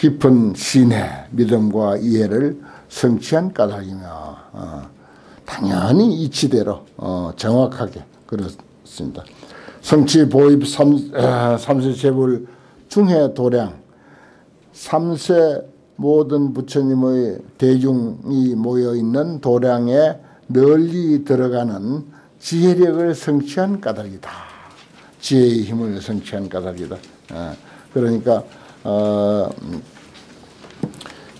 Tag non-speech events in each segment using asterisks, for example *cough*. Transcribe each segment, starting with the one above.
깊은 신의 믿음과 이해를 성취한 까닭이며 어, 당연히 이치대로 어, 정확하게 그렇습니다. 성취 보입 삼, 아, 삼세 제불 중해 도량 삼세 모든 부처님의 대중이 모여 있는 도량에 널리 들어가는 지혜력을 성취한 까닭이다. 지혜의 힘을 성취한 까닭이다. 아, 그러니까 어,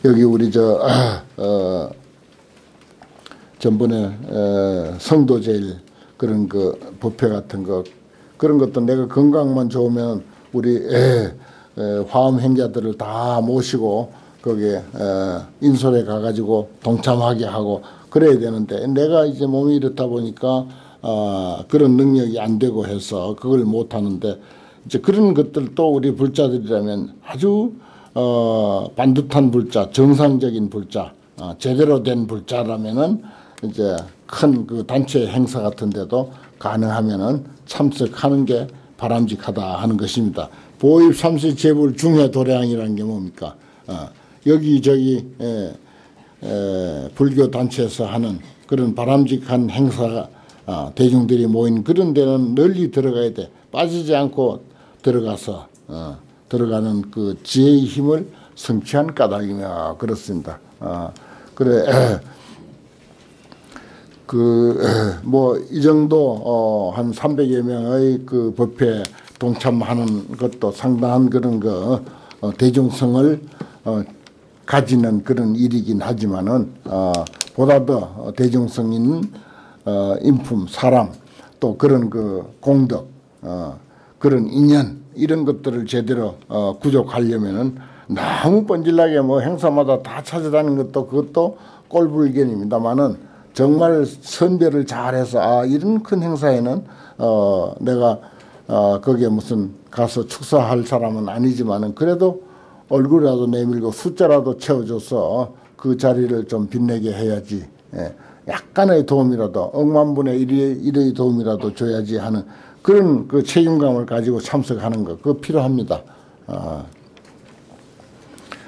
여기 우리 저 아, 어, 전번에 어, 성도제일 그런 그 법회 같은 거 그런 것도 내가 건강만 좋으면 우리 에, 에, 화엄 행자들을 다 모시고 거기에 에, 인솔에 가가지고 동참하게 하고 그래야 되는데 내가 이제 몸이 이렇다 보니까 어, 그런 능력이 안 되고 해서 그걸 못 하는데 이제 그런 것들도 우리 불자들이라면 아주 어, 반듯한 불자, 정상적인 불자, 어, 제대로 된 불자라면은 이제 큰 그 단체 행사 같은 데도 가능하면은 참석하는 게 바람직하다 하는 것입니다. 보입 삼세 제불 중해 도량이라는 게 뭡니까? 어, 여기 저기 에, 에, 불교 단체에서 하는 그런 바람직한 행사가 어, 대중들이 모인 그런 데는 널리 들어가야 돼. 빠지지 않고 들어가서 어, 들어가는 그 지혜의 힘을 성취한 까닭이며 그렇습니다. 어, 그래 *clears throat* 그 *clears throat* 뭐 이 정도 어, 한 300여 명의 그 법회 동참하는 것도 상당한 그런 그 어, 대중성을 어, 가지는 그런 일이긴 하지만은 어, 보다 더 대중성 있는 어, 인품, 사람 또 그런 그 공덕, 어, 그런 인연 이런 것들을 제대로 어, 구족하려면은 너무 번질나게 뭐 행사마다 다 찾아다니는 것도 그것도 꼴불견입니다만은 정말 선별을 잘해서 아 이런 큰 행사에는 어 내가 어 거기에 무슨 가서 축사할 사람은 아니지만은 그래도 얼굴이라도 내밀고 숫자라도 채워줘서 그 자리를 좀 빛내게 해야지. 예. 약간의 도움이라도 억만 분의 일의, 일의 도움이라도 줘야지 하는 그런 그 책임감을 가지고 참석하는 거 그거 필요합니다. 아,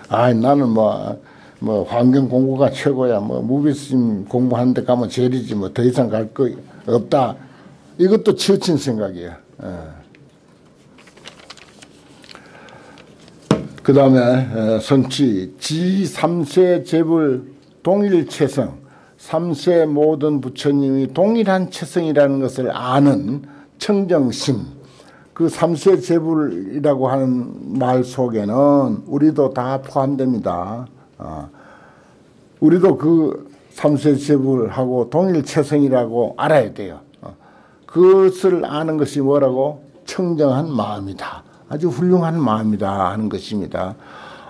아 나는 뭐 뭐 환경 공부가 최고야. 뭐 무비심 공부하는 데 가면 제일이지 뭐 더 이상 갈 거 없다. 이것도 치우친 생각이에요. 예. 그 다음에 성취 지3세 재불 동일 체성 3세 모든 부처님이 동일한 체성이라는 것을 아는 청정심 그 3세 재불이라고 하는 말 속에는 우리도 다 포함됩니다. 어, 우리도 그 삼세체불하고 동일 체성이라고 알아야 돼요. 어, 그것을 아는 것이 뭐라고? 청정한 마음이다. 아주 훌륭한 마음이다 하는 것입니다.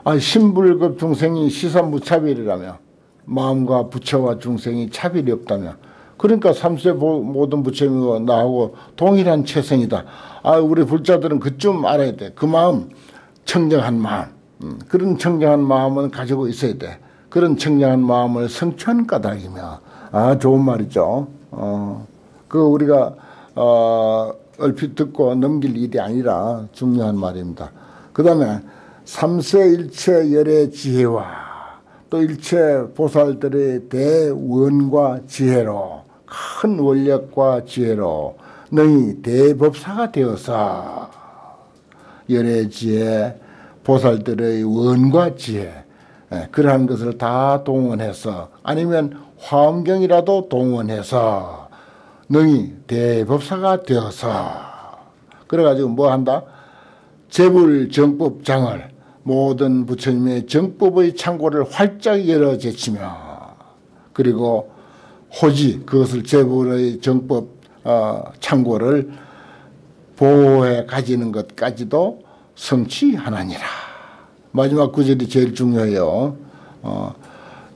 아, 신불급 중생이 시선 무차별이라며 마음과 부처와 중생이 차별이 없다며 그러니까 삼세 모든 부처님과 나하고 동일한 체성이다. 아, 우리 불자들은 그쯤 알아야 돼. 그 마음, 청정한 마음. 음, 그런 청정한 마음은 가지고 있어야 돼. 그런 청정한 마음을 성취한 까닭이며 아 좋은 말이죠. 어, 그 우리가 어, 얼핏 듣고 넘길 일이 아니라 중요한 말입니다. 그 다음에 삼세 일체 열의 지혜와 또 일체 보살들의 대원과 지혜로 큰 원력과 지혜로 너희 대법사가 되어서 열의 지혜 보살들의 원과 지혜 예, 그러한 것을 다 동원해서 아니면 화엄경이라도 동원해서 능히 대법사가 되어서 그래가지고 뭐 한다? 재불 정법장을 모든 부처님의 정법의 창고를 활짝 열어 제치며 그리고 호지 그것을 재불의 정법 어, 창고를 보호해 가지는 것까지도 성취하나니라. 마지막 구절이 제일 중요해요. 어,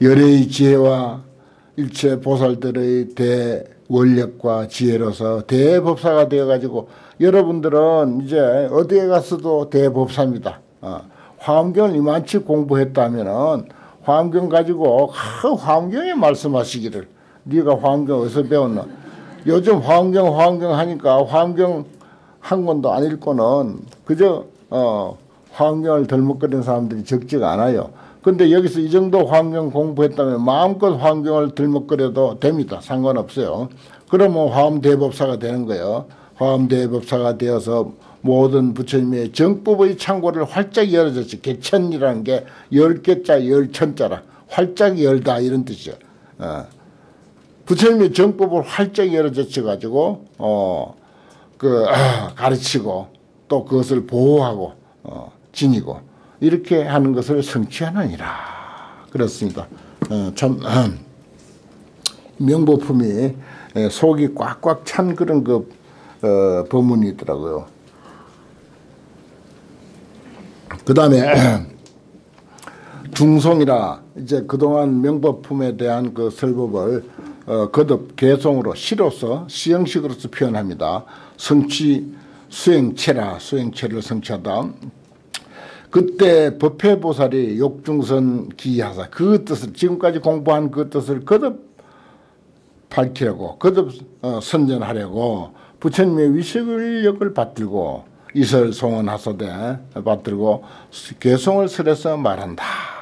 열의 지혜와 일체 보살들의 대원력과 지혜로서 대법사가 되어가지고 여러분들은 이제 어디에 가서도 대법사입니다. 어, 화엄경을 이만치 공부했다면은 화엄경 가지고 그 화엄경에 말씀하시기를 네가 화엄경 어디서 배웠나? 요즘 화엄경 화엄경 하니까 화엄경 한 권도 안 읽고는 그저 어 환경을 덜먹거리는 사람들이 적지가 않아요. 근데 여기서 이 정도 환경 공부했다면 마음껏 환경을 들먹거려도 됩니다. 상관없어요. 그러면 화엄대법사가 되는 거예요. 화엄대법사가 되어서 모든 부처님의 정법의 창고를 활짝 열어줬지. 개천이라는 게 열개자 열천자라. 활짝 열다 이런 뜻이죠. 어. 부처님의 정법을 활짝 열어젖혀 가지고 어그 아, 가르치고 또 그것을 보호하고 어, 지니고 이렇게 하는 것을 성취하느니라. 그렇습니다. 어, 참 어, 명보품이 속이 꽉꽉 찬 그런 그 어, 법문이 있더라고요. 그 다음에 중송이라 이제 그동안 명법품에 대한 그 설법을 어, 거듭 개송으로 시로서 시형식으로서 표현합니다. 성취 수행체라 수행체를 성취하다. 그때 법회보살이 욕중선 기하사 그 뜻을 지금까지 공부한 그 뜻을 거듭 밝히려고 거듭 어, 선전하려고 부처님의 위식력을 받들고 이설 송원하소대 받들고 개송을 설해서 말한다.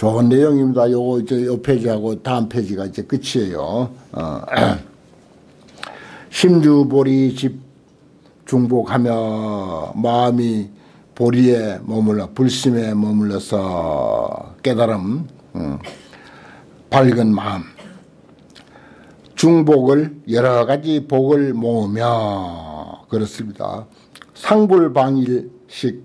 좋은 내용입니다. 요거 이제 요 페이지하고 다음 페이지가 이제 끝이에요. 어. *clears throat* 심주보리 집 중복하며 마음이 보리에 머물러 불심에 머물러서 깨달음 음, 밝은 마음 중복을 여러 가지 복을 모으며 그렇습니다. 상불방일식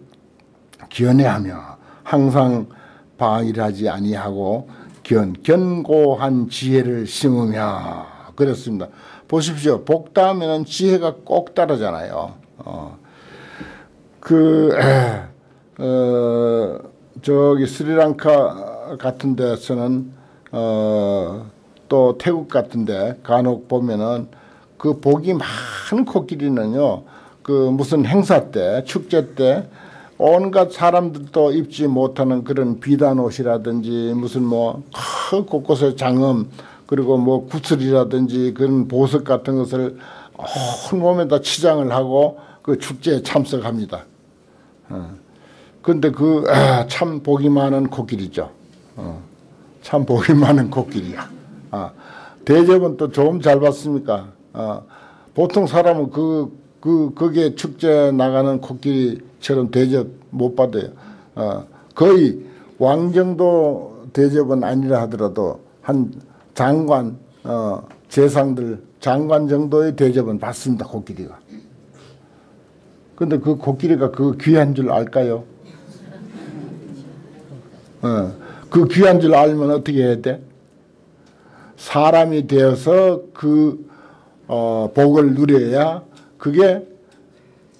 견해하며 항상 방일하지 아니하고 견 견고한 지혜를 심으며 그렇습니다. 보십시오. 복 다음에는 지혜가 꼭 따르잖아요. 어. 그, *clears throat* 어, 저기 스리랑카 같은 데서는, 어, 또 태국 같은 데 간혹 보면은 그 복이 많은 코끼리는요, 그 무슨 행사 때, 축제 때, 온갖 사람들도 입지 못하는 그런 비단 옷이라든지 무슨 뭐 곳곳에 장엄 그리고 뭐 구슬이라든지 그런 보석 같은 것을 온 몸에다 치장을 하고 그 축제에 참석합니다. 어. 근데 그참 아, 복이 많은 코끼리죠. 어. 참 복이 많은 코끼리야. 아, 대접은 또 좀 잘 받습니까? 아, 보통 사람은 그, 그, 거기에 축제 나가는 코끼리처럼 대접 못 받아요. 어, 거의 왕 정도 대접은 아니라 하더라도 한 장관 어, 재상들 장관 정도의 대접은 받습니다. 코끼리가. 근데 그 코끼리가 그 귀한 줄 알까요? 어, 그 귀한 줄 알면 어떻게 해야 돼? 사람이 되어서 그 어, 복을 누려야 그게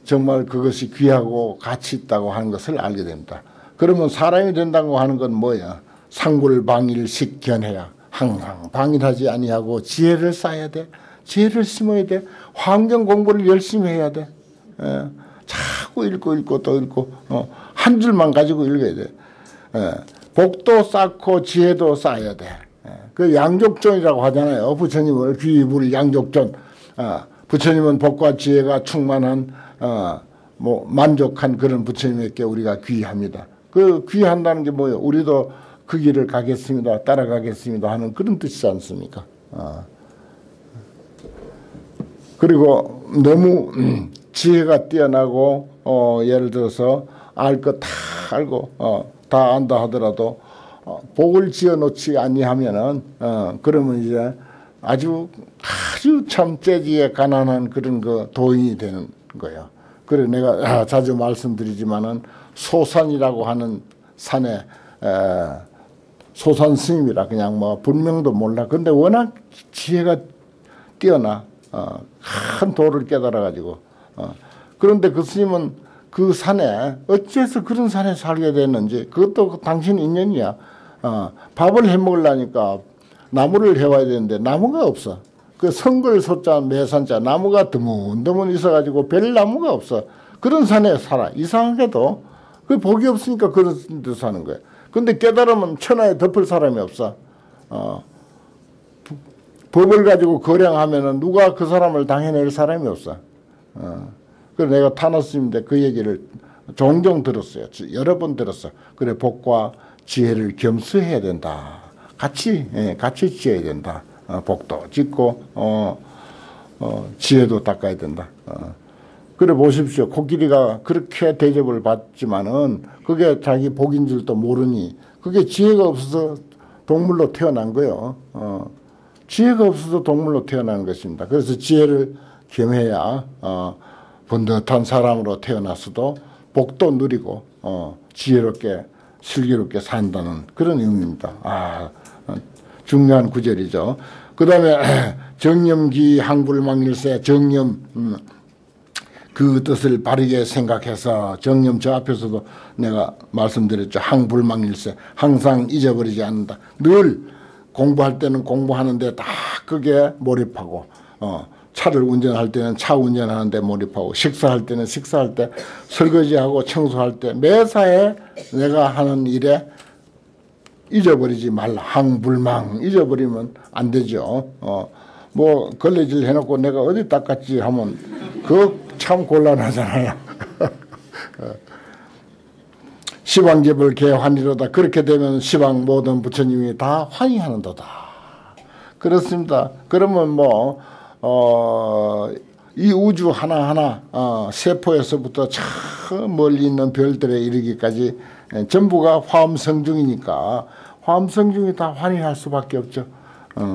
정말 그것이 귀하고 가치 있다고 하는 것을 알게 됩니다. 그러면 사람이 된다고 하는 건 뭐야? 상굴방일식 견해야. 항상 방일하지 아니하고 지혜를 쌓아야 돼. 지혜를 심어야 돼. 환경 공부를 열심히 해야 돼. 예. 자꾸 읽고 읽고 또 읽고 어. 한 줄만 가지고 읽어야 돼. 예. 복도 쌓고 지혜도 쌓아야 돼. 예. 그 양족존이라고 하잖아요. 부처님을 귀불 양족존. 어. 부처님은 복과 지혜가 충만한 어, 뭐 만족한 그런 부처님에게 우리가 귀합니다. 그 귀한다는 게 뭐예요? 우리도 그 길을 가겠습니다. 따라가겠습니다. 하는 그런 뜻이지 않습니까? 아. 그리고 너무 지혜가 뛰어나고 어, 예를 들어서 알 것 다 알고 어, 다 안다 하더라도 어, 복을 지어 놓지 아니하면은 어, 그러면 이제 아주 아주 참 재지에 가난한 그런 그 도인이 되는 거예요. 그래 내가 자주 말씀드리지만은 소산이라고 하는 산에 에, 소산 스님이라 그냥 뭐 분명도 몰라. 근데 워낙 지혜가 뛰어나 어, 큰 도를 깨달아 가지고 어, 그런데 그 스님은 그 산에 어째서 그런 산에 살게 됐는지 그것도 당신 인연이야. 어, 밥을 해 먹으려니까 나무를 해와야 되는데 나무가 없어. 그 성글 소자 매산자 나무가 드문드문 있어가지고 별 나무가 없어. 그런 산에 살아. 이상하게도 그 복이 없으니까 그런 데 사는 거야. 근데 깨달으면 천하에 덮을 사람이 없어. 어. 법을 가지고 거량하면은 누가 그 사람을 당해낼 사람이 없어. 어. 그래서 내가 타노스님인데 그 얘기를 종종 들었어요. 여러 번 들었어. 그래 복과 지혜를 겸수해야 된다. 같이 예, 같이 지어야 된다. 어, 복도 짓고 어, 어, 지혜도 닦아야 된다. 어. 그래 보십시오. 코끼리가 그렇게 대접을 받지만은 그게 자기 복인 줄도 모르니 그게 지혜가 없어서 동물로 태어난 거요. 어. 지혜가 없어서 동물로 태어나는 것입니다. 그래서 지혜를 겸해야 어, 번듯한 사람으로 태어났어도 복도 누리고 어, 지혜롭게 슬기롭게 산다는 그런 의미입니다. 아 어, 중요한 구절이죠. 그 다음에 *clears throat* 정념기 항불망일세 정념 음, 그 뜻을 바르게 생각해서 정념 저 앞에서도 내가 말씀드렸죠. 항불망일세 항상 잊어버리지 않는다. 늘 공부할 때는 공부하는데 다 그게 몰입하고 어, 차를 운전할 때는 차 운전하는데 몰입하고 식사할 때는 식사할 때 설거지하고 청소할 때 매사에 내가 하는 일에 잊어버리지 말라. 항불망 잊어버리면 안 되죠. 어, 뭐 걸레질 해놓고 내가 어디 닦았지 하면 그참 곤란하잖아요. *laughs* 시방제불 개환이로다. 그렇게 되면 시방 모든 부처님이 다 환희하는도다. 그렇습니다. 그러면 뭐, 어, 이 우주 하나하나, 어, 세포에서부터 저 멀리 있는 별들에 이르기까지 전부가 화엄성중이니까 화엄성중이 다 환희할 수밖에 없죠. 어,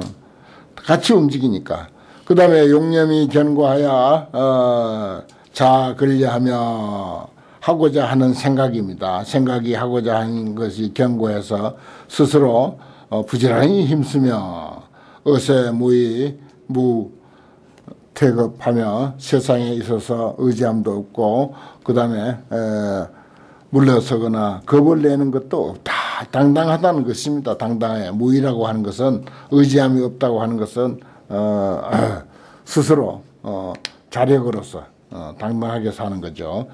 같이 움직이니까. 그 다음에 용념이 견고하여 어, 자 근려하며 하고자 하는 생각입니다. 생각이 하고자 하는 것이 견고해서 스스로 어, 부지런히 힘쓰며 어세 무의 무 태급하며 세상에 있어서 의지함도 없고 그 다음에 물러서거나 겁을 내는 것도 없다. 당당하다는 것입니다. 당당해. 무의라고 하는 것은 의지함이 없다고 하는 것은 어, 어, 스스로 어, 자력으로서 어, 당당하게 사는 거죠.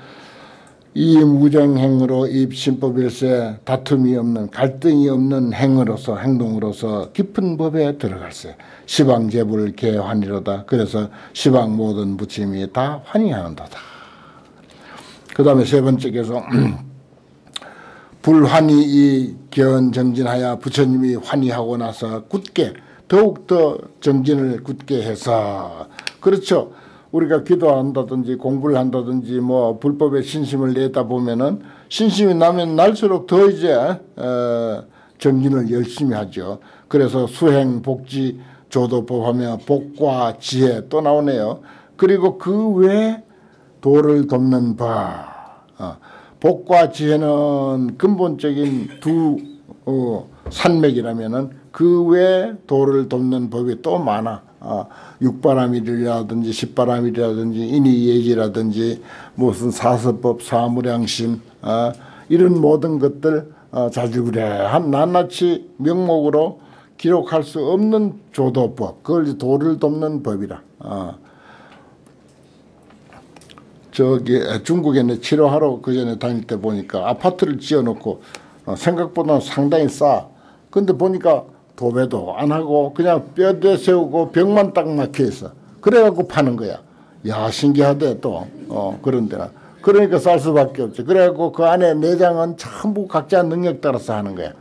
이 무정행으로 입신법일세 다툼이 없는 갈등이 없는 행으로서 행동으로서 깊은 법에 들어갈세. 시방제불 개환이로다. 그래서 시방 모든 부침이 다 환희하는도다. 그 다음에 세 번째께서 *clears throat* 불환이 이 견정진하여 부처님이 환희하고 나서 굳게 더욱더 정진을 굳게 해서 그렇죠. 우리가 기도한다든지 공부를 한다든지 뭐 불법에 신심을 내다 보면은 신심이 나면 날수록 더 이제 어 정진을 열심히 하죠. 그래서 수행 복지 조도법하며 복과 지혜 또 나오네요. 그리고 그 외에 도를 돕는 법. 어. 복과 지혜는 근본적인 두 어, 산맥이라면은 그 외에 도를 돕는 법이 또 많아. 어, 육바람일이라든지 십바람일이라든지 인의예지라든지 무슨 사서법, 사무량심 어, 이런 모든 것들 어, 자주그래한 낱낱이 명목으로 기록할 수 없는 조도법 그걸 도를 돕는 법이라. 어. 저기 중국에 는 치료하러 그 전에 다닐 때 보니까 아파트를 지어놓고 어, 생각보다 상당히 싸. 근데 보니까 도배도 안 하고 그냥 뼈대 세우고 벽만 딱 막혀 있어. 그래갖고 파는 거야. 야 신기하대 또 어, 그런 데나. 그러니까 쌀 수밖에 없지. 그래갖고 그 안에 내장은 전부 각자 능력 따라서 하는 거야.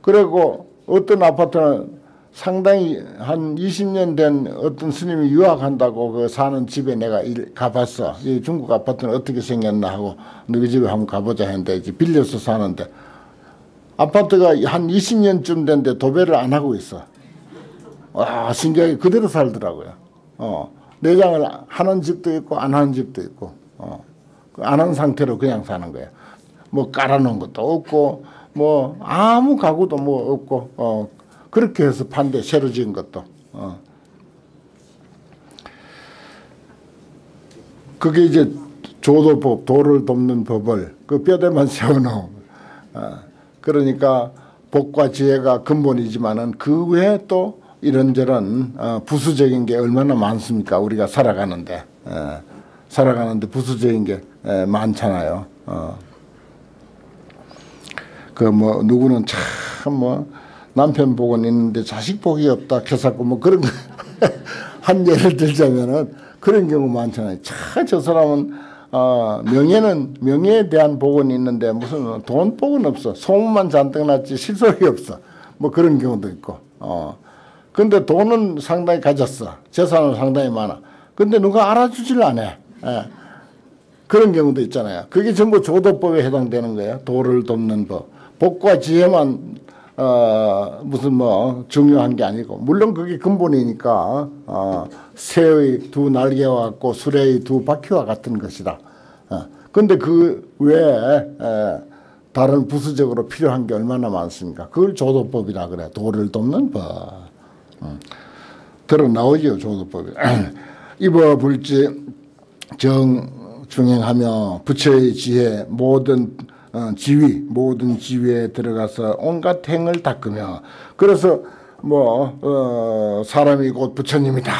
그리고 어떤 아파트는 상당히 한 20년 된 어떤 스님이 유학한다고 그 사는 집에 내가 일 가봤어. 이 중국 아파트는 어떻게 생겼나 하고 너희 집에 한번 가보자 했는데 이제 빌려서 사는데 아파트가 한 20년쯤 됐는데 도배를 안 하고 있어. 와, 신기하게 그대로 살더라고요. 어, 내장을 하는 집도 있고 안 하는 집도 있고, 어, 안 한 상태로 그냥 사는 거야. 뭐 깔아놓은 것도 없고, 뭐 아무 가구도 뭐 없고, 어, 그렇게 해서 판대 새로 지은 것도. 어. 그게 이제 조도법, 도를 돕는 법을 그 뼈대만 *laughs* 세워놓은. 어. 그러니까 복과 지혜가 근본이지만은 그 외에 또 이런저런 어, 부수적인 게 얼마나 많습니까? 우리가 살아가는데 에, 살아가는데 부수적인 게 에, 많잖아요. 어. 그 뭐 누구는 참 뭐 남편 복은 있는데 자식 복이 없다 해서고 뭐 그런 *laughs* 한 예를 들자면은 그런 경우 많잖아요. 참 저 사람은 어, 명예는 명예에 대한 복은 있는데 무슨 돈 복은 없어. 소문만 잔뜩 났지 실속이 없어. 뭐 그런 경우도 있고. 어. 근데 돈은 상당히 가졌어. 재산은 상당히 많아. 근데 누가 알아주질 않아. 예. 그런 경우도 있잖아요. 그게 전부 조도법에 해당되는 거예요. 도를 돕는 법. 복과 지혜만 어, 무슨 뭐 중요한 게 아니고 물론 그게 근본이니까 어, 새의 두 날개와 같고 수레의 두 바퀴와 같은 것이다. 어, 근데 그 외에 에, 다른 부수적으로 필요한 게 얼마나 많습니까? 그걸 조도법이라 그래. 도를 돕는 법. 어, 들어 나오죠 조도법이. *clears throat* 입어 불지 정 중행하며 부처의 지혜 모든 어, 지위 모든 지위에 들어가서 온갖 행을 닦으며 그래서 뭐 어, 사람이 곧 부처님이다.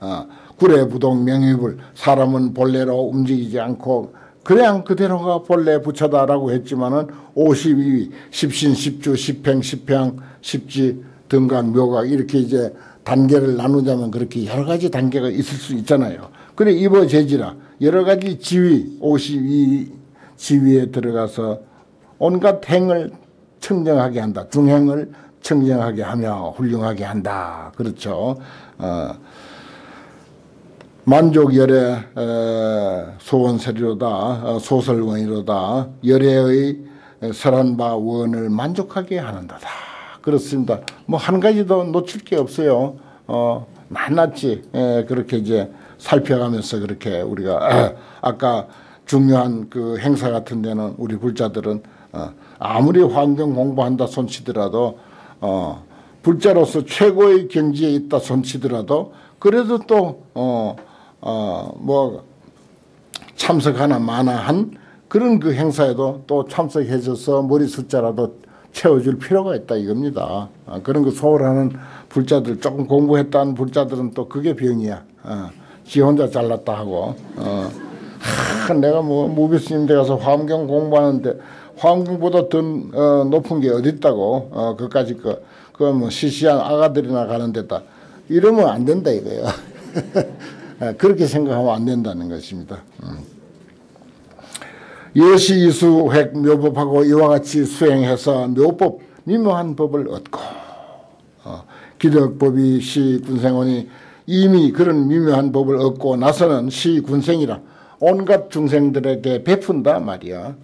어, 구례부동 명의불 사람은 본래로 움직이지 않고 그냥 그대로가 본래 부처다라고 했지만은 52위 십신 십주 십행 십평 십지 등각 묘각 이렇게 이제 단계를 나누자면 그렇게 여러 가지 단계가 있을 수 있잖아요. 그래 입어 재지라 여러 가지 지위 52 지위에 들어가서 온갖 행을 청정하게 한다. 중행을 청정하게 하며 훌륭하게 한다. 그렇죠. 어, 만족열의 소원설이로다 어, 소설원이로다 열애의 설한바 원을 만족하게 하는다다. 그렇습니다. 뭐 한 가지도 놓칠 게 없어요. 어, 낱낱이 그렇게 이제 살펴가면서 그렇게 우리가 아까 중요한 그 행사 같은 데는 우리 불자들은 어, 아무리 환경 공부한다 손치더라도 어, 불자로서 최고의 경지에 있다 손치더라도 그래도 또 어 어 뭐 참석하나 마나 한 그런 그 행사에도 또 참석해줘서 머리 숫자라도 채워줄 필요가 있다 이겁니다. 어, 그런 거 소홀하는 불자들 조금 공부했다는 불자들은 또 그게 병이야. 어, 지 혼자 잘났다 하고. 어. 하, 내가 뭐 무비스님 데 가서 화엄경 공부하는데 화엄경보다 더 어, 높은 게 어디 있다고 어, 그까지 그, 그뭐 시시한 아가들이나 가는 데다 이러면 안 된다 이거예요. 예, *laughs* 그렇게 생각하면 안 된다는 것입니다. 음. 여시 이수 획 묘법하고 이와 같이 수행해서 묘법 미묘한 법을 얻고 어, 기덕법이 시 군생원이 이미 그런 미묘한 법을 얻고 나서는 시 군생이라 온갖 중생들에게 베푼다 말이야.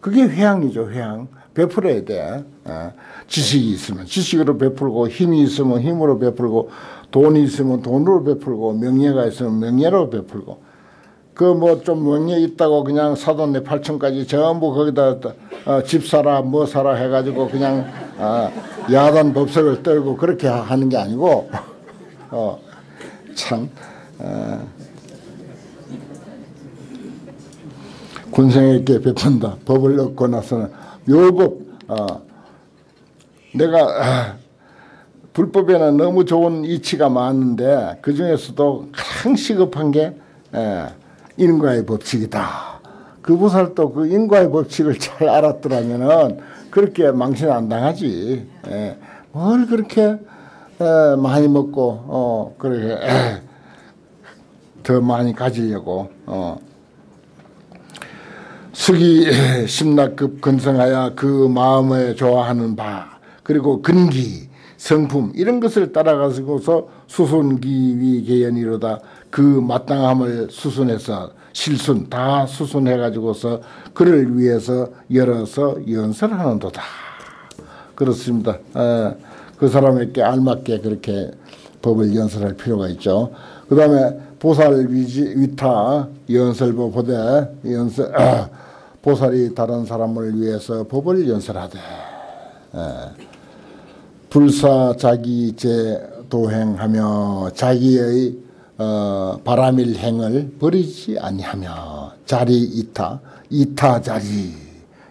그게 회양이죠, 회양. 베풀어야 돼. 어. 지식이 있으면 지식으로 베풀고 힘이 있으면 힘으로 베풀고 돈이 있으면 돈으로 베풀고 명예가 있으면 명예로 베풀고 그 뭐 좀 명예 있다고 그냥 사돈네 팔천까지 전부 거기다 어, 집 사라 뭐 사라 해가지고 그냥 어, 야단 법석을 떨고 그렇게 하는 게 아니고 *laughs* 어, 참 어, 군생에게 베푼다. 법을 얻고 나서는 묘법 어, 내가 아, 불법에는 너무 좋은 이치가 많은데 그 중에서도 가장 시급한 게 에, 인과의 법칙이다. 그 보살도 그 인과의 법칙을 잘 알았더라면은 그렇게 망신 안 당하지. 에, 뭘 그렇게 에, 많이 먹고 어 그렇게 에, 더 많이 가지려고 어. 수기 *laughs* 심락급 근성하여 그 마음에 좋아하는 바 그리고 근기 성품 이런 것을 따라가서서 수순기위 개연이로다 그 마땅함을 수순해서 실순 다 수순해 가지고서 그를 위해서 열어서 연설하는도다 그렇습니다. 에, 그 사람에게 알맞게 그렇게 법을 연설할 필요가 있죠. 그 다음에 보살 위지, 위타 연설보 보되 연설 *clears throat* 아, 보살이 다른 사람을 위해서 법을 연설하되 예. 불사 자기 제 도행하며 자기의 어, 바람일 행을 버리지 아니하며 자리 이타 이타 자리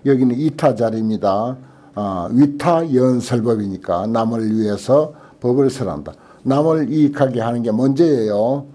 여기는 이타 자리입니다. 어, 위타 연설법이니까 남을 위해서 법을 설한다. 남을 이익하게 하는 게 먼저예요.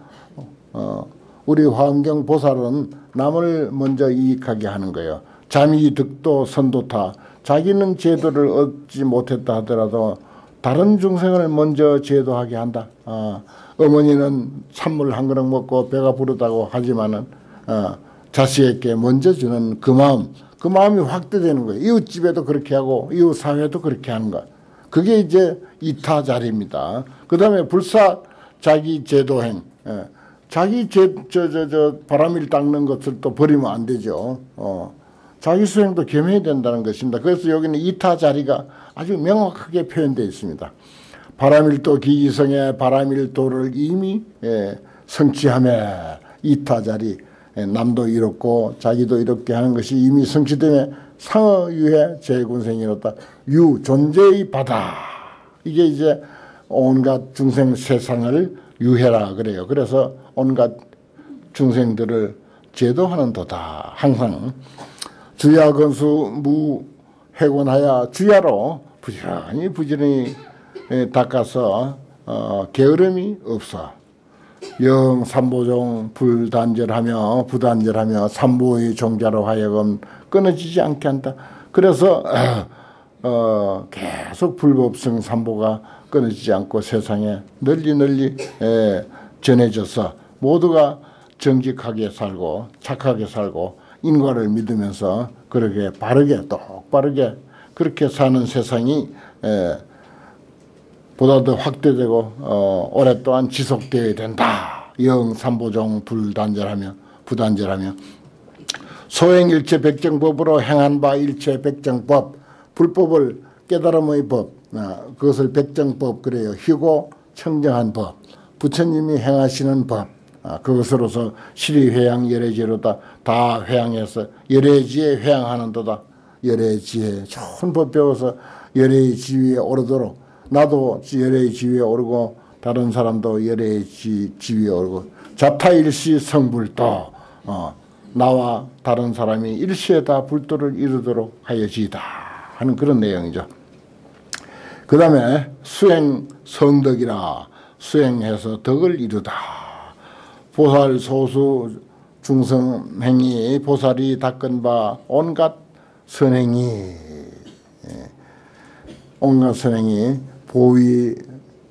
어, 우리 화엄경 보살은 남을 먼저 이익하게 하는 거예요. 잠이 득도 선도타 자기는 제도를 얻지 못했다 하더라도 다른 중생을 먼저 제도하게 한다. 어, 어머니는 찬물 한 그릇 먹고 배가 부르다고 하지만은 어, 자식에게 먼저 주는 그 마음, 그 마음이 확대되는 거예요. 이웃집에도 그렇게 하고 이웃 사회도 그렇게 하는 거. 그게 이제 이타 자리입니다. 그 다음에 불사 자기 제도행. 예. 자기 제, 저, 저, 저, 바람일 닦는 것을 또 버리면 안 되죠. 어. 자기 수행도 겸해야 된다는 것입니다. 그래서 여기는 이타 자리가 아주 명확하게 표현되어 있습니다. 바람일도 기기성의 바람일도를 이미 예, 성취하며 이타 자리 예, 남도 이롭고 자기도 이롭게 하는 것이 이미 성취되며 상어유해 재군생이로다 유 존재의 바다 이게 이제 온갖 중생 세상을 유해라 그래요. 그래서 온갖 중생들을 제도하는 도다. 항상 주야 건수 무 해곤하여 주야로 부지런히 부지런히 닦아서 어, 게으름이 없어. 영 삼보종 불단절하며 부단절하며 삼보의 종자로 하여금 끊어지지 않게 한다. 그래서 어, 계속 불법성 삼보가 끊어지지 않고 세상에 널리 널리 에, 전해져서 모두가 정직하게 살고 착하게 살고 인과를 믿으면서 그렇게 바르게 똑바르게 그렇게 사는 세상이 에, 보다 더 확대되고 어, 오랫동안 지속되어야 된다. 영삼보종 불단절하며 부단절하며 소행일체 백정법으로 행한 바 일체 백정법 불법을 깨달음의 법 어, 그것을 백정법 그래요. 희고 청정한 법 부처님이 행하시는 법 어, 그것으로서 시리회양 열애지로다 다 회양해서 열애지에 회양하는도다 열애지에 법 배워서 열애의 지위에 오르도록 나도 열애의 지위에 오르고 다른 사람도 열애의 지, 지위에 오르고 자타일시 성불도 어, 나와 다른 사람이 일시에 다 불도를 이루도록 하여지이다 하는 그런 내용이죠. 그 다음에 수행 성덕이라 수행해서 덕을 이루다. 보살 소수 중성행이 보살이 닦은 바 온갖 선행이 예, 온갖 선행이 보위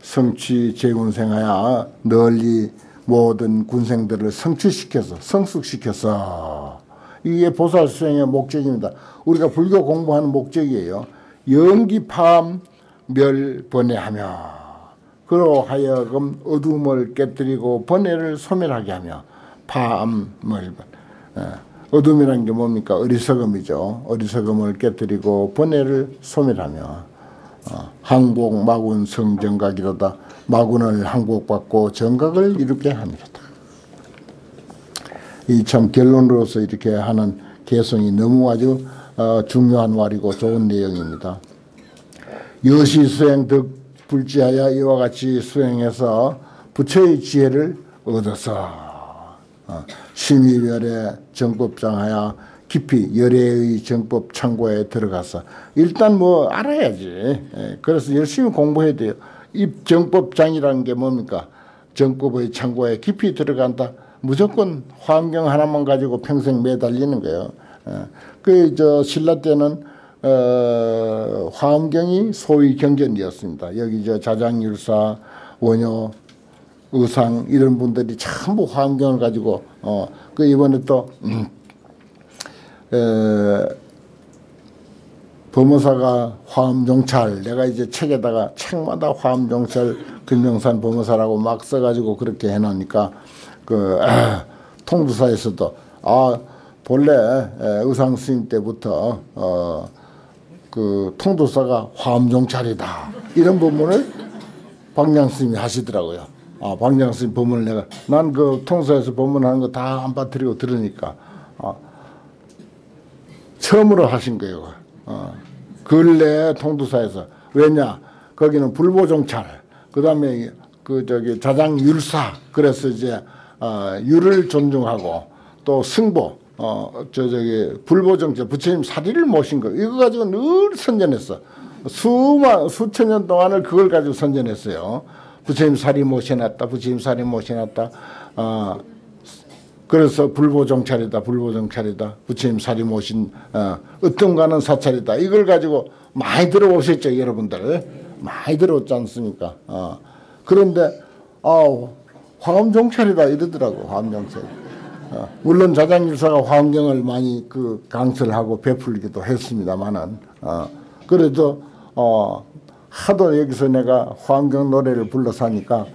성취 재군생하여 널리 모든 군생들을 성취시켜서 성숙시켜서 이게 보살 수행의 목적입니다. 우리가 불교 공부하는 목적이에요. 연기팜 멸번뇌하며 그로 하여금 어둠을 깨뜨리고 번뇌를 소멸하게 하며 파암을 어, 어둠이라는 게 뭡니까? 어리석음이죠. 어리석음을 깨뜨리고 번뇌를 소멸하며 어, 항복 마군 성정각이로다. 마군을 항복받고 정각을 이루게 합니다. 이 참 결론으로서 이렇게 하는 개성이 너무 아주 어, 중요한 말이고 좋은 내용입니다. 여시 수행 득 불지하여 이와 같이 수행해서 부처의 지혜를 얻어서 어, 심의별의 정법장하여 깊이 열애의 정법 창고에 들어가서 일단 뭐 알아야지. 예, 그래서 열심히 공부해야 돼요. 이 정법장이라는 게 뭡니까? 정법의 창고에 깊이 들어간다. 무조건 환경 하나만 가지고 평생 매달리는 거예요. 예, 그저 신라 때는 어, 화엄경이 소위 경전이었습니다. 여기 저 자장율사, 원효, 의상 이런 분들이 전부 화엄경을 가지고 어, 그 이번에 또 음, 에, 범어사가 화엄종찰 내가 이제 책에다가 책마다 화엄종찰 금명산 범어사라고 막 써가지고 그렇게 해놓으니까 그 아, *clears throat* 통두사에서도 아 본래 의상 스님 때부터 어, 그 통도사가 화엄종찰이다. 이런 법문을 방장 스님이 하시더라고요. 아 방장 스님 법문을 내가 난 그 통사에서 법문하는 거 다 안 빠뜨리고 들으니까 아, 처음으로 하신 거예요. 어, 근래 통도사에서. 왜냐? 거기는 불보종찰. 그 다음에 그 저기 자장율사. 그래서 이제 어, 율을 존중하고 또 승보 어, 저, 저기, 불보정제 부처님 사리를 모신 거, 이거 가지고 늘 선전했어. 수만, 수천 년 동안을 그걸 가지고 선전했어요. 부처님 사리 모셔놨다, 부처님 사리 모셔놨다. 어, 그래서 불보정찰이다, 불보정찰이다. 부처님 사리 모신, 어, 어떤가는 사찰이다. 이걸 가지고 많이 들어오셨죠, 여러분들. 많이 들어왔지 않습니까? 어. 그런데, 아, 화엄종찰이다 이러더라고, 화엄종찰. 어, 물론 자장일사가 환경을 많이 그 강설하고 베풀기도 했습니다만은 어, 그래도 어, 하도 여기서 내가 환경 노래를 불러서 하니까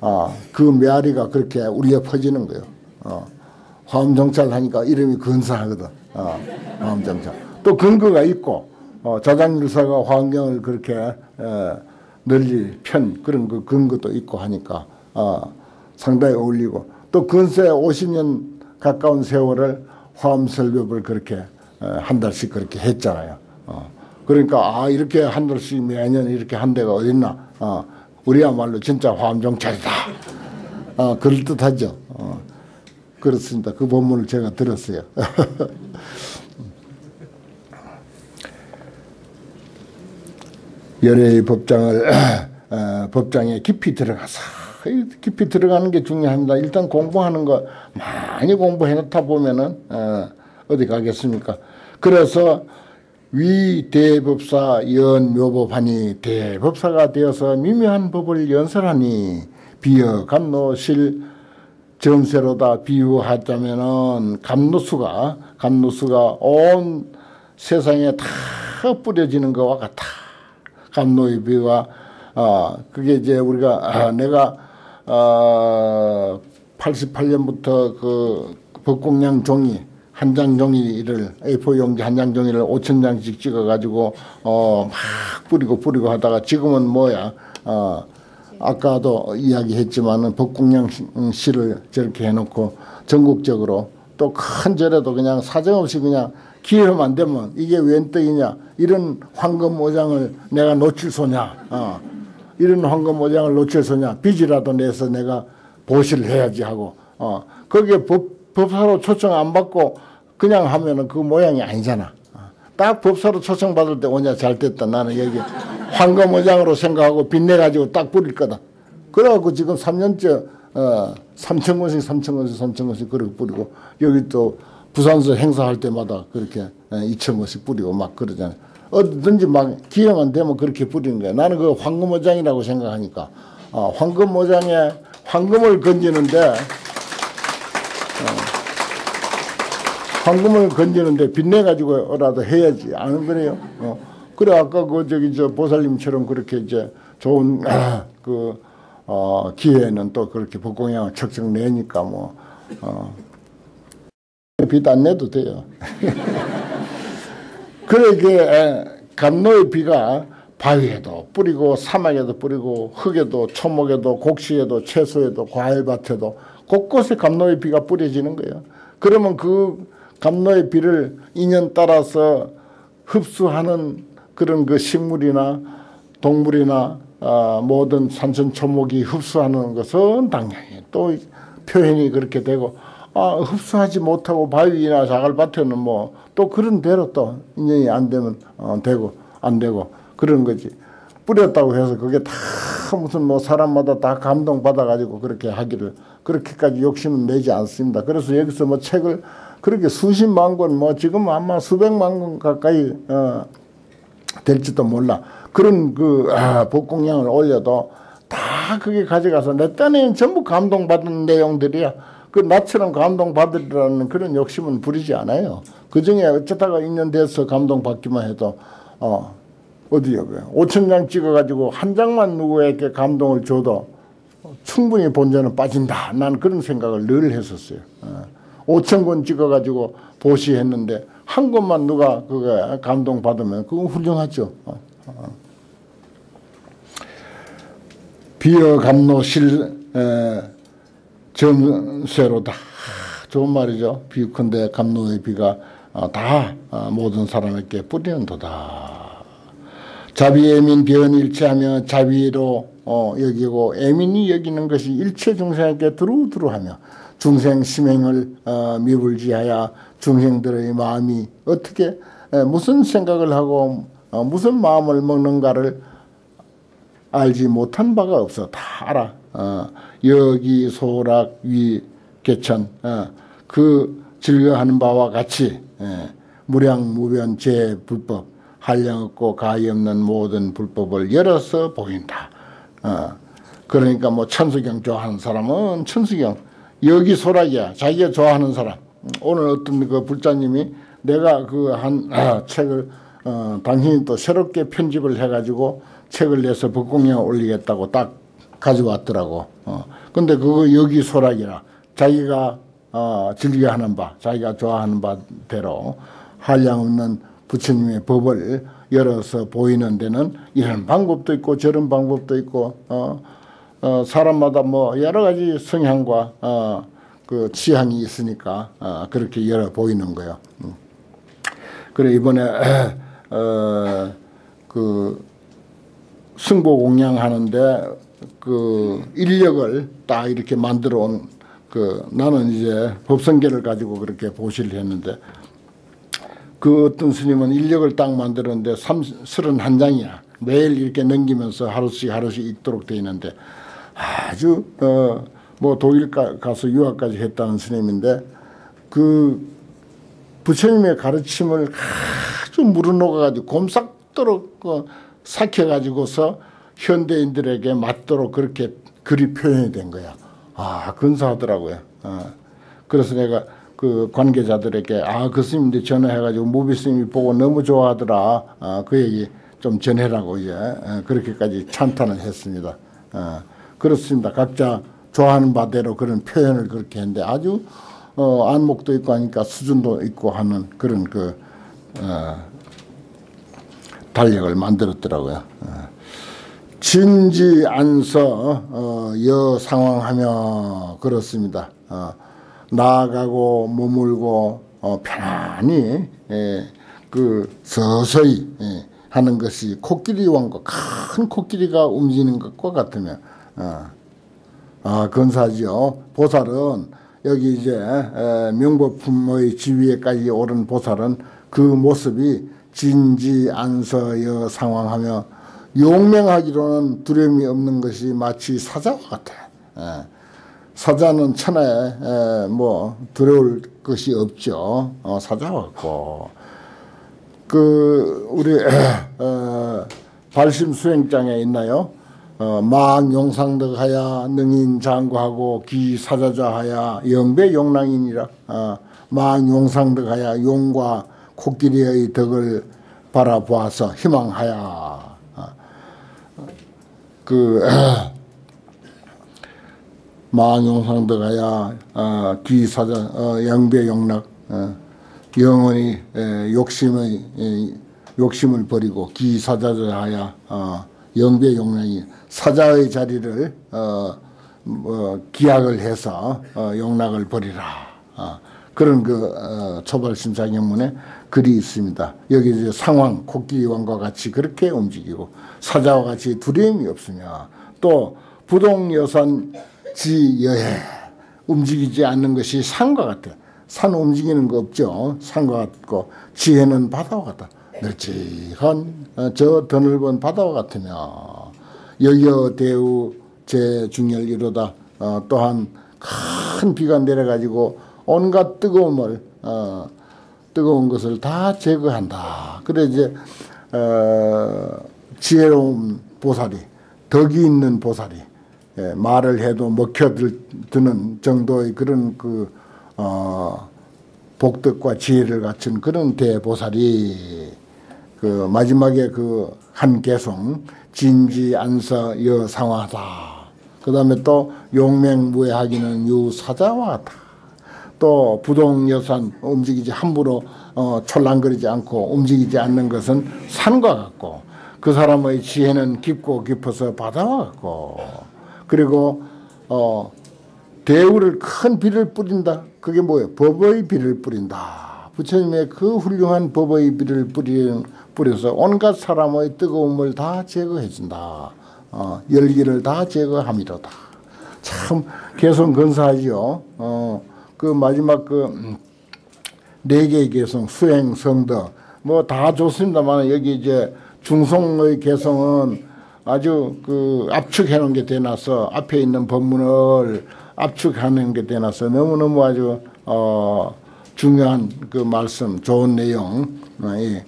어, 그 메아리가 그렇게 우리에 퍼지는 거예요. 어, 화엄정찰 하니까 이름이 근사하거든. 어, 화엄정찰. 또 근거가 있고 어, 자장일사가 환경을 그렇게 에, 널리 편 그런 그 근거도 있고 하니까 어, 상당히 어울리고 또 근세 50년 가까운 세월을 화엄설법을 그렇게 에, 한 달씩 그렇게 했잖아요. 어. 그러니까 아 이렇게 한 달씩 매년 이렇게 한 데가 어딨나. 어, 우리야말로 진짜 화엄정찰이다. 어, 그럴듯하죠. 어, 그렇습니다. 그 본문을 제가 들었어요. *laughs* 열애의 법장을 어, 법장에 깊이 들어가서 깊이 들어가는 게 중요합니다. 일단 공부하는 거 많이 공부해 놓다 보면은 어, 어디 가겠습니까? 그래서 위 대법사 연 묘법하니 대법사가 되어서 미묘한 법을 연설하니 비어 감노실 점세로다 비유하자면은 감노수가 감노수가 온 세상에 다 뿌려지는 것과 같아. 감노의 비가 아 그게 이제 우리가 아, 내가 아 88년부터 그 법공량 종이 한 장 종이를 A4 용지 한 장 종이를 5천 장씩 찍어 가지고 어 막 뿌리고 뿌리고 하다가 지금은 뭐야? 어 아까도 이야기했지만은 법국량 시를 저렇게 해놓고 전국적으로 또 큰 절에도 그냥 사정없이 그냥 기회만 되면 이게 웬 떡이냐? 이런 황금 오장을 내가 놓칠 소냐? 어. 이런 황금 오장을 놓칠 소냐 빚이라도 내서 내가 보시를 해야지 하고 어. 거기에 법, 법사로 초청 안 받고 그냥 하면은 그 모양이 아니잖아. 딱 법사로 초청받을 때 오냐 잘 됐다. 나는 여기 황금어장으로 생각하고 빛내가지고 딱 뿌릴 거다. 그래갖고 지금 3년째 어, 3천 원씩 3천 원씩 3천 원씩 그렇게 뿌리고 여기 또 부산서 행사할 때마다 그렇게 2천 어, 원씩 뿌리고 막 그러잖아요. 어든지 막 기회만 되면 그렇게 뿌리는 거야. 나는 그 황금어장이라고 생각하니까 어, 황금어장에 황금을 건지는데 황금을 건지는데 빛내 가지고라도 해야지. 안 그래요? 어. 그래, 아까 그 저기 저 보살님처럼 그렇게 이제 좋은, 아, 그, 어, 기회는 또 그렇게 복공양을 척척 내니까 뭐, 어. 빛안 내도 돼요. *laughs* 이게, 감노의 비가 바위에도 뿌리고 사막에도 뿌리고 흙에도 초목에도 곡식에도 채소에도 과일밭에도 곳곳에 감노의 비가 뿌려지는 거예요. 그러면 그 감로의 비를 인연 따라서 흡수하는 그런 그 식물이나 동물이나 아, 모든 산천 초목이 흡수하는 것은 당연히 또 표현이 그렇게 되고 아, 흡수하지 못하고 바위나 자갈밭에는 뭐 또 그런 대로 또 인연이 안 되면 어, 되고 안 되고 그런 거지 뿌렸다고 해서 그게 다 무슨 뭐 사람마다 다 감동받아 가지고 그렇게 하기를 그렇게까지 욕심은 내지 않습니다. 그래서 여기서 뭐 책을 그렇게 수십만 권, 뭐 지금 아마 수백만 권 가까이 어, 될지도 몰라. 그런 그 아, 복공량을 올려도 다 그게 가져가서 내 딴에는 전부 감동받은 내용들이야. 그 나처럼 감동받으리라는 그런 욕심은 부리지 않아요. 그 중에 어쩌다가 인연 돼서 감동받기만 해도 어, 어디요? 5천 장 찍어가지고 한 장만 누구에게 감동을 줘도 충분히 본전은 빠진다. 난 그런 생각을 늘 했었어요. 어. 5천 권 찍어가지고 보시했는데 한 권만 누가 그거 감동 받으면 그건 훌륭하죠. 어, 어. 비어 감노실 점쇠로다. 좋은 말이죠. 비컨대 감노의 비가 어, 다 모든 사람에게 뿌리는도다. 자비애민 변일체하며 자비로 여기고 애민이 여기는 것이 일체 중생에게 두루두루하며 중생 심행을 어, 미불지하여 중생들의 마음이 어떻게 에, 무슨 생각을 하고 어, 무슨 마음을 먹는가를 알지 못한 바가 없어 다 알아 어, 여기 소락 위 개천 어, 그 즐거하는 바와 같이 예, 무량무변 제불법 한량 없고 가히 없는 모든 불법을 열어서 보인다. 어, 그러니까 뭐 천수경 좋아하는 사람은 천수경 여기 소락이야. 자기가 좋아하는 사람. 오늘 어떤 그 불자님이 내가 그한 아, 책을 어, 당신이 또 새롭게 편집을 해가지고 책을 내서 법공에 올리겠다고 딱 가져왔더라고. 어. 근데 그거 여기 소락이라 자기가 어, 즐겨하는 바, 자기가 좋아하는 바대로 한량 없는 부처님의 법을 열어서 보이는 데는 이런 방법도 있고 저런 방법도 있고 어, 어, 사람마다 뭐 여러 가지 성향과 어, 그 취향이 있으니까 어, 그렇게 열어 보이는 거예요. 음. 그래 이번에 어, 그 승보 공양하는데 그 인력을 딱 이렇게 만들어 온 그 나는 이제 법성계를 가지고 그렇게 보시를 했는데 그 어떤 스님은 인력을 딱 만들었는데 31장이야. 매일 이렇게 넘기면서 하루씩 하루씩 읽도록 돼 있는데 아주 어 뭐 독일 가서 유학까지 했다는 스님인데 그 부처님의 가르침을 아주 물어놓아가지고 곰삭도록 어, 삭혀가지고서 현대인들에게 맞도록 그렇게 글이 표현이 된 거야. 아 근사하더라고요. 어. 그래서 내가 그 관계자들에게 아 그 스님한테 전화해가지고 무비 스님이 보고 너무 좋아하더라. 아, 그 얘기 좀 전해라고 이제 어, 그렇게까지 찬탄을 했습니다. 어, 그렇습니다. 각자 좋아하는 바대로 그런 표현을 그렇게 했는데 아주 어, 안목도 있고 하니까 수준도 있고 하는 그런 그 어, 달력을 만들었더라고요. 어. 진지 안서 어, 여상황하며 그렇습니다. 어, 나아가고 머물고 어, 편안히 예, 그 서서히 예, 하는 것이 코끼리 왕과 큰 코끼리가 움직이는 것과 같으면 어, 아 근사지요. 보살은 여기 이제 에, 명법품의 지위에까지 오른 보살은 그 모습이 진지 안서여 상황하며 용맹하기로는 두려움이 없는 것이 마치 사자와 같아. 예. 사자는 천하에 뭐 두려울 것이 없죠. 어, 사자와 같고 그 우리 어, 발심 수행장에 있나요? 어, 막 용상덕하야 능인 장구하고 기 사자자하야 영배 용랑이니라 어, 막 용상덕하야 용과 코끼리의 덕을 바라보아서 희망하야 어, 그 *clears throat* 망용상덕하야 어, 기사자 어, 양배 영락 어, 영원히 에, 욕심의 에, 욕심을 버리고 기사자하야 어, 영배 용락이 사자의 자리를 어, 뭐, 기약을 해서 어, 용락을 버리라. 어, 그런 그 어, 초발심사경문에 글이 있습니다. 여기 이제 상황 코끼리왕과 같이 그렇게 움직이고 사자와 같이 두려움이 없으며 또 부동여산 지여해 움직이지 않는 것이 산과 같아. 산 움직이는 거 없죠. 산과 같고 지혜는 바다와 같다. 널찍한 어, 저 드넓은 바다와 같으며 여여 대우 제중열 이로다. 어, 또한 큰 비가 내려가지고 온갖 뜨거움을 어, 뜨거운 것을 다 제거한다. 그래 이제 어, 지혜로운 보살이 덕이 있는 보살이 예, 말을 해도 먹혀드는 정도의 그런 그 어, 복덕과 지혜를 갖춘 그런 대보살이 그 마지막에 그 한 개송 진지 안서 여상화다. 그 다음에 또 용맹무해하기는 유사자와 같다. 또 부동여산 움직이지 함부로 어, 촐랑거리지 않고 움직이지 않는 것은 산과 같고 그 사람의 지혜는 깊고 깊어서 바다와 같고 그리고 어 대우를 큰 비를 뿌린다. 그게 뭐예요? 법의 비를 뿌린다. 부처님의 그 훌륭한 법의 비를 뿌리, 뿌려서 온갖 사람의 뜨거움을 다 제거해 준다. 어, 열기를 다 제거함이로다. 참 개성 근사하지요. 어, 그 마지막 그 네 개의 개성 수행 성덕 뭐 다 좋습니다만 여기 이제 중송의 개성은 아주 그 압축해 놓은 게 되나서 앞에 있는 법문을 압축하는 게 되나서 너무너무 아주 어 중요한 그 말씀 좋은 내용 이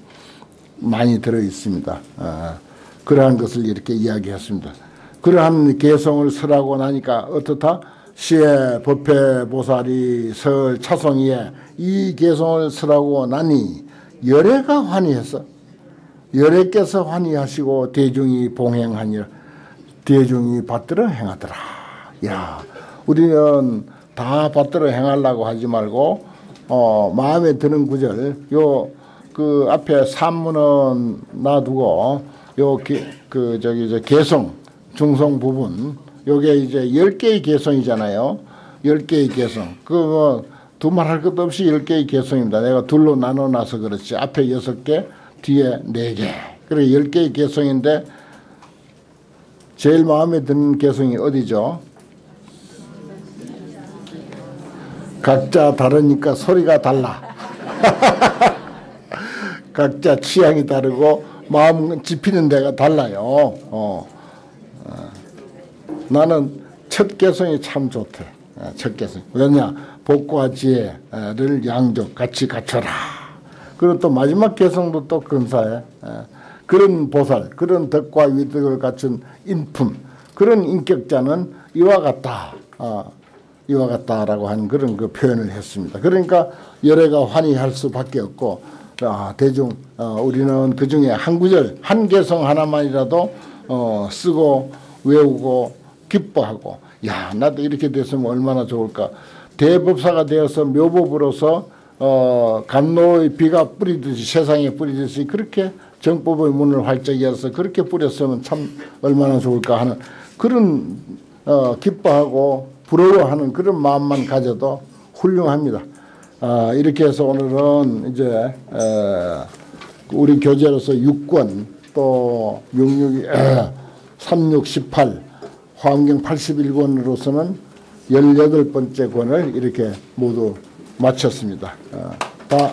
많이 들어 있습니다. 어, 그러한 것을 이렇게 이야기했습니다. 그러한 개성을 설하고 나니까 어떻다 시에 법회 보살이 설 차송이에 이 개성을 쓰라고 나니 열애가 환희했어. 열애께서 환희하시고 대중이 봉행하니라. 대중이 받들어 행하더라. 야, 우리는 다 받들어 행하려고 하지 말고 어, 마음에 드는 구절 요 그 앞에 산문은 놔두고 요 그 저기 저 개성 중성 부분 요게 이제 열 개의 개성이잖아요. 열 개의 개성. 그뭐 두말 할 것도 없이 열 개의 개성입니다. 내가 둘로 나눠 놔서 그렇지. 앞에 여섯 개, 뒤에 네 개. 그래 열 개의 개성인데 제일 마음에 드는 개성이 어디죠? 각자 다르니까 소리가 달라. *laughs* 각자 취향이 다르고 마음 집히는 데가 달라요. 어. 어. 나는 첫 개성이 참 좋대. 어, 첫 개성. 왜냐? 복과 지혜를 양족 같이 갖춰라. 그리고 또 마지막 개성도 또 근사해. 어. 그런 보살, 그런 덕과 위덕을 갖춘 인품, 그런 인격자는 이와 같다. 어. 이와 같다라고 하는 그런 그 표현을 했습니다. 그러니까 열애가 환희할 수밖에 없고 아, 대중 어, 우리는 그 중에 한 구절 한 개성 하나만이라도 어, 쓰고 외우고 기뻐하고 야 나도 이렇게 됐으면 얼마나 좋을까 대법사가 되어서 묘법으로서 어, 감로의 비가 뿌리듯이 세상에 뿌리듯이 그렇게 정법의 문을 활짝 열어서 그렇게 뿌렸으면 참 얼마나 좋을까 하는 그런 어, 기뻐하고 부러워하는 그런 마음만 가져도 훌륭합니다. 아, 이렇게 해서 오늘은 이제 에, 우리 교재로서 6권 또 66, 에, 36, 18 화엄경 81권으로서는 18번째 권을 이렇게 모두 마쳤습니다. 아, 다